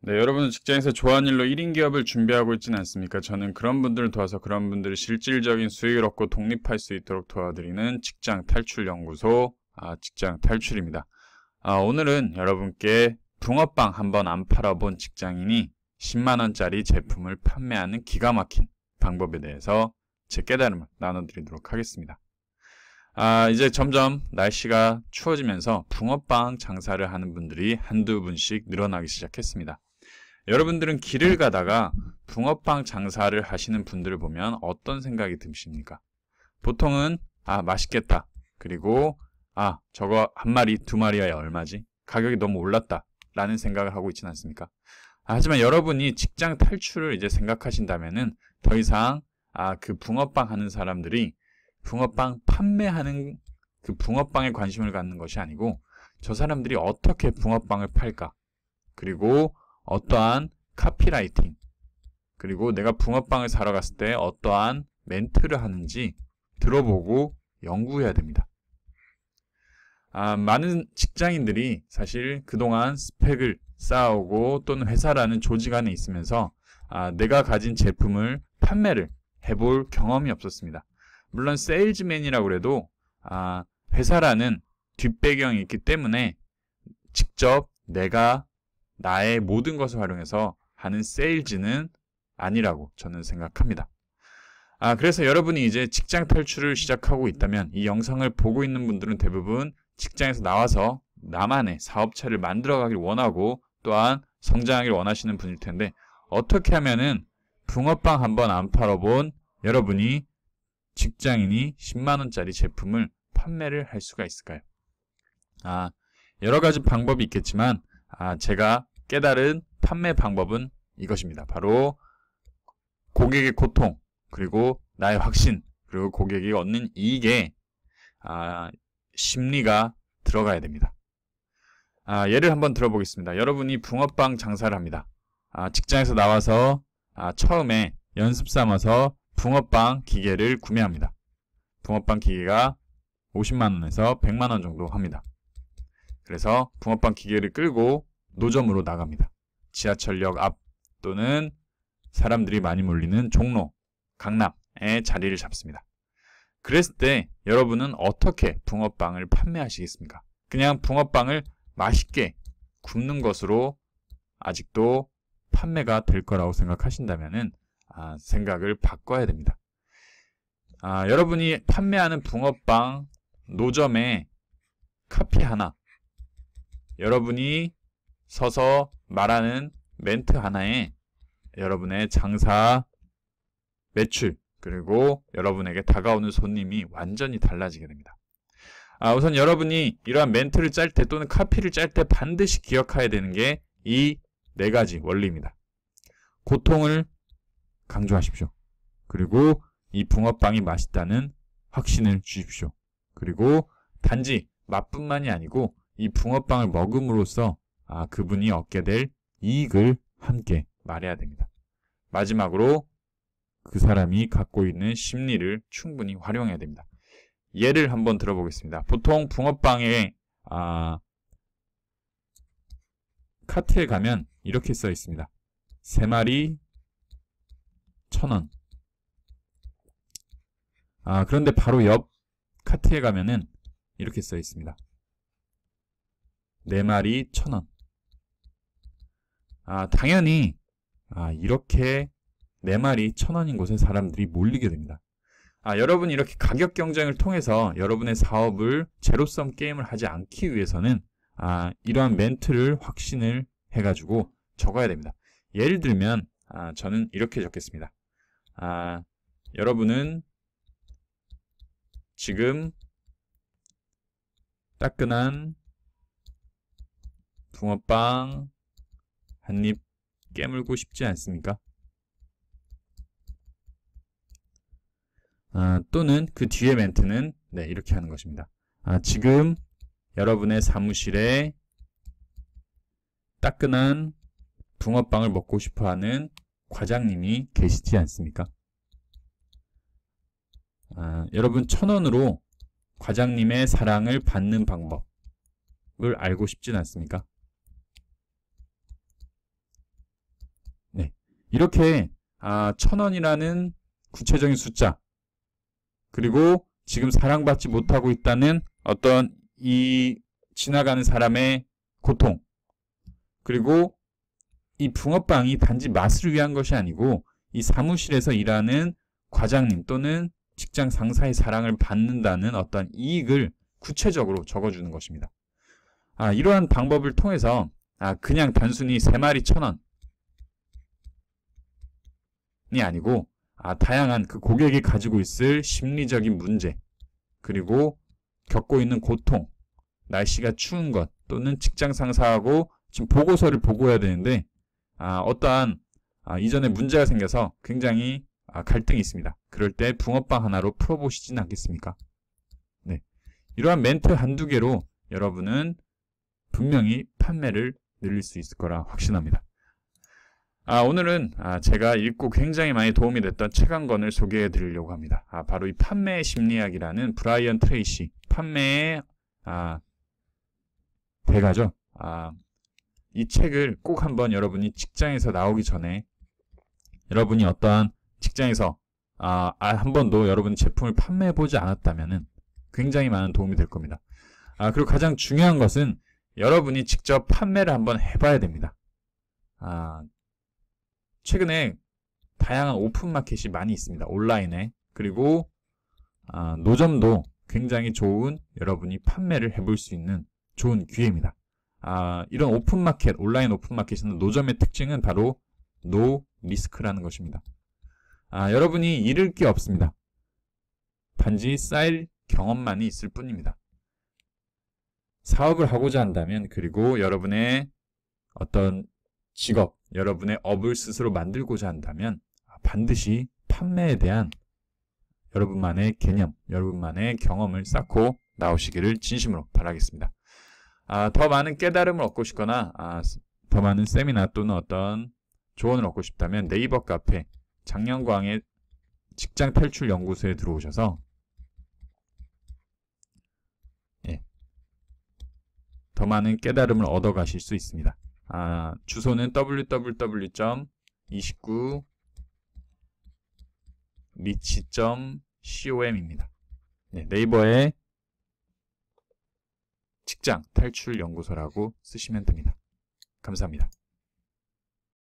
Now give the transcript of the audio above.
네, 여러분은 직장에서 좋아하는 일로 1인 기업을 준비하고 있지는 않습니까? 저는 그런 분들을 도와서 그런 분들이 실질적인 수익을 얻고 독립할 수 있도록 도와드리는 직장 탈출 연구소 아, 직장 탈출입니다. 아, 오늘은 여러분께 붕어빵 한번 안 팔아본 직장인이 10만원짜리 제품을 판매하는 기가 막힌 방법에 대해서 제 깨달음을 나눠드리도록 하겠습니다. 아, 이제 점점 날씨가 추워지면서 붕어빵 장사를 하는 분들이 한두 분씩 늘어나기 시작했습니다. 여러분들은 길을 가다가 붕어빵 장사를 하시는 분들을 보면 어떤 생각이 드십니까? 보통은 아 맛있겠다. 그리고 아 저거 한 마리 두 마리야 얼마지? 가격이 너무 올랐다. 라는 생각을 하고 있지는 않습니까? 아, 하지만 여러분이 직장 탈출을 이제 생각하신다면은 더 이상 아 그 붕어빵 하는 사람들이 붕어빵 판매하는 그 붕어빵에 관심을 갖는 것이 아니고 저 사람들이 어떻게 붕어빵을 팔까? 그리고 어떠한 카피라이팅 그리고 내가 붕어빵을 사러 갔을 때 어떠한 멘트를 하는지 들어보고 연구해야 됩니다. 아, 많은 직장인들이 사실 그동안 스펙을 쌓아오고 또는 회사라는 조직 안에 있으면서 아, 내가 가진 제품을 판매를 해볼 경험이 없었습니다. 물론 세일즈맨이라고 해도 아, 회사라는 뒷배경이 있기 때문에 직접 내가 나의 모든 것을 활용해서 하는 세일즈는 아니라고 저는 생각합니다. 아, 그래서 여러분이 이제 직장 탈출을 시작하고 있다면 이 영상을 보고 있는 분들은 대부분 직장에서 나와서 나만의 사업체를 만들어가길 원하고 또한 성장하길 원하시는 분일 텐데 어떻게 하면은 붕어빵 한번 안 팔아본 여러분이 직장인이 10만원짜리 제품을 판매를 할 수가 있을까요? 아, 여러 가지 방법이 있겠지만 아, 제가 깨달은 판매 방법은 이것입니다. 바로 고객의 고통, 그리고 나의 확신, 그리고 고객이 얻는 이익에 아, 심리가 들어가야 됩니다. 아, 예를 한번 들어보겠습니다. 여러분이 붕어빵 장사를 합니다. 아, 직장에서 나와서 아, 처음에 연습 삼아서 붕어빵 기계를 구매합니다. 붕어빵 기계가 50만원에서 100만원 정도 합니다. 그래서 붕어빵 기계를 끌고 노점으로 나갑니다. 지하철역 앞 또는 사람들이 많이 몰리는 종로, 강남에 자리를 잡습니다. 그랬을 때 여러분은 어떻게 붕어빵을 판매하시겠습니까? 그냥 붕어빵을 맛있게 굽는 것으로 아직도 판매가 될 거라고 생각하신다면 아, 생각을 바꿔야 됩니다. 아, 여러분이 판매하는 붕어빵 노점에 카피 하나 여러분이 서서 말하는 멘트 하나에 여러분의 장사 매출 그리고 여러분에게 다가오는 손님이 완전히 달라지게 됩니다. 아, 우선 여러분이 이러한 멘트를 짤 때 또는 카피를 짤 때 반드시 기억해야 되는 게 이 네 가지 원리입니다. 고통을 강조하십시오. 그리고 이 붕어빵이 맛있다는 확신을 주십시오. 그리고 단지 맛뿐만이 아니고 이 붕어빵을 먹음으로써 아, 그분이 얻게 될 이익을 함께 말해야 됩니다. 마지막으로 그 사람이 갖고 있는 심리를 충분히 활용해야 됩니다. 예를 한번 들어보겠습니다. 보통 붕어빵에 아, 카트에 가면 이렇게 써 있습니다. 3마리 1,000원 아, 그런데 바로 옆 카트에 가면은 이렇게 써 있습니다. 4마리 1,000원 아, 당연히 아, 이렇게 네 마리 천 원인 곳에 사람들이 몰리게 됩니다. 아, 여러분 이렇게 가격 경쟁을 통해서 여러분의 사업을 제로섬 게임을 하지 않기 위해서는 아, 이러한 멘트를 확신을 해가지고 적어야 됩니다. 예를 들면 아, 저는 이렇게 적겠습니다. 아, 여러분은 지금 따끈한 붕어빵 한 입 깨물고 싶지 않습니까? 아, 또는 그 뒤에 멘트는 네, 이렇게 하는 것입니다. 아, 지금 여러분의 사무실에 따끈한 붕어빵을 먹고 싶어하는 과장님이 계시지 않습니까? 아, 여러분 천원으로 과장님의 사랑을 받는 방법을 알고 싶진 않습니까? 이렇게 아, 천 원이라는 구체적인 숫자 그리고 지금 사랑받지 못하고 있다는 어떤 이 지나가는 사람의 고통 그리고 이 붕어빵이 단지 맛을 위한 것이 아니고 이 사무실에서 일하는 과장님 또는 직장 상사의 사랑을 받는다는 어떤 이익을 구체적으로 적어주는 것입니다. 아, 이러한 방법을 통해서 아, 그냥 단순히 세 마리 천 원이 아니고 아, 다양한 그 고객이 가지고 있을 심리적인 문제 그리고 겪고 있는 고통 날씨가 추운 것 또는 직장 상사하고 지금 보고서를 보고해야 되는데 아, 어떠한 아, 이전에 문제가 생겨서 굉장히 아, 갈등이 있습니다. 그럴 때 붕어빵 하나로 풀어보시진 않겠습니까? 네. 이러한 멘트 한두 개로 여러분은 분명히 판매를 늘릴 수 있을 거라 확신합니다. 아, 오늘은 아, 제가 읽고 굉장히 많이 도움이 됐던 책 한 권을 소개해 드리려고 합니다. 아, 바로 이 판매의 심리학이라는 브라이언 트레이시 판매의 아, 대가죠. 아, 이 책을 꼭 한번 여러분이 직장에서 나오기 전에 여러분이 어떠한 직장에서 아, 아, 한 번도 여러분 제품을 판매해 보지 않았다면은 굉장히 많은 도움이 될 겁니다. 아, 그리고 가장 중요한 것은 여러분이 직접 판매를 한번 해봐야 됩니다. 아, 최근에 다양한 오픈 마켓이 많이 있습니다. 온라인에. 그리고 아, 노점도 굉장히 좋은 여러분이 판매를 해볼 수 있는 좋은 기회입니다. 아, 이런 오픈 마켓, 온라인 오픈 마켓은 노점의 특징은 바로 노 리스크라는 것입니다. 아, 여러분이 잃을 게 없습니다. 단지 쌓일 경험만이 있을 뿐입니다. 사업을 하고자 한다면 그리고 여러분의 어떤 직업, 여러분의 업을 스스로 만들고자 한다면 반드시 판매에 대한 여러분만의 개념, 여러분만의 경험을 쌓고 나오시기를 진심으로 바라겠습니다. 아, 더 많은 깨달음을 얻고 싶거나 아, 더 많은 세미나 또는 어떤 조언을 얻고 싶다면 네이버 카페 장영광의 직장 탈출 연구소에 들어오셔서 예, 더 많은 깨달음을 얻어 가실 수 있습니다. 아, 주소는 www.29 리치.com입니다. 네, 네이버에 직장 탈출 연구소라고 쓰시면 됩니다. 감사합니다.